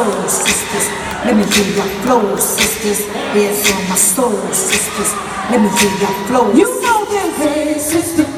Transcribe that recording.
Let me hear your flow, sisters. Here's on my soul, sisters. Let me hear your flow. You know this. Hey, sisters.